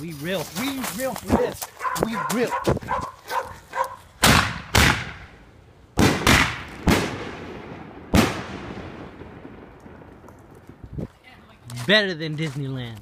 We real. We real for this. We real. Better than Disneyland.